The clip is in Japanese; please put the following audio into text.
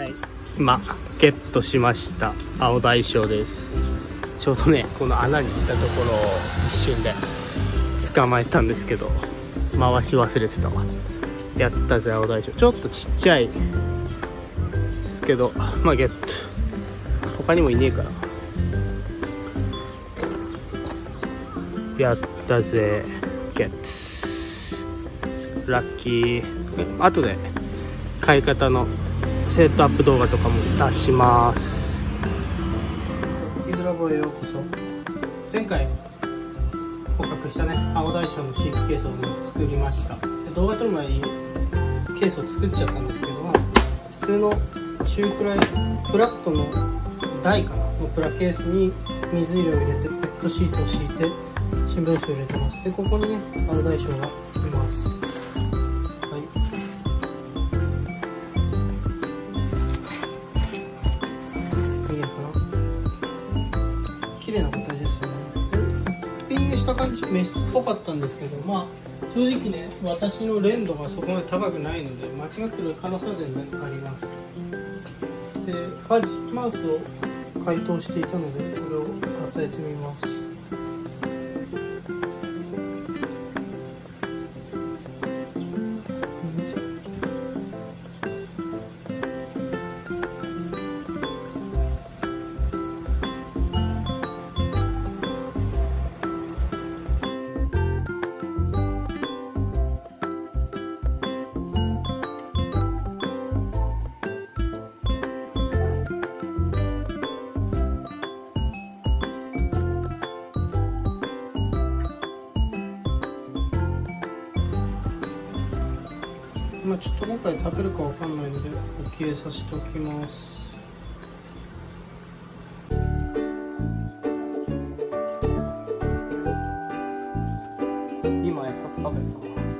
はい。今ゲットしました。青大将です。ちょうどねこの穴にいたところを一瞬で捕まえたんですけど回し忘れてたわ。やったぜ青大将。ちょっとちっちゃいですけどまあゲット。他にもいねえから。やったぜゲットラッキー。後で買い方のセットアップ動画とかも出します。ヒドラボへようこそ。前回捕獲したね青大将の飼育ケースを、ね、作りました。で動画撮る前にケースを作っちゃったんですけど、普通の中くらいフラットの台かなのプラケースに水入れを入れてペットシートを敷いて新聞紙を入れてます。でここにね青大将がいます。綺麗な個体ですよね。ピングした感じメスっぽかったんですけどまあ正直ね私の連度がそこまで高くないので間違ってる可能性は全然あります。でファジマウスを解凍していたのでこれを与えてみます。まあちょっと今回食べるかわかんないのでお消えさせておきます。今餌食べた？